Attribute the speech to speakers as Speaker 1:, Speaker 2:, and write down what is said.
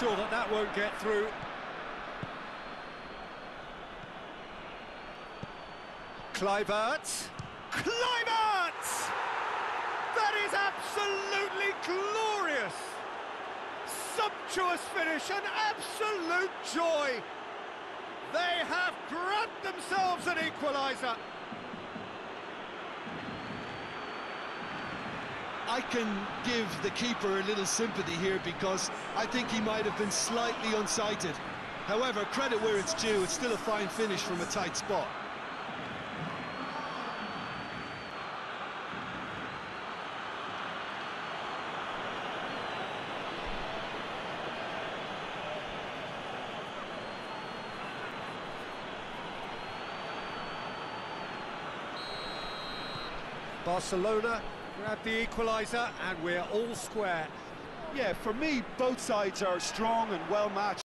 Speaker 1: sure that that won't get through. Kluivert. Kluivert! That is absolutely glorious! Sumptuous finish, an absolute joy! They have grabbed themselves an equaliser.
Speaker 2: I can give the keeper a little sympathy here because I think he might have been slightly unsighted. However, credit where it's due, it's still a fine finish from a tight spot.
Speaker 1: Barcelona grab the equaliser and we're all square.
Speaker 3: Yeah, for me, both sides are strong and well matched.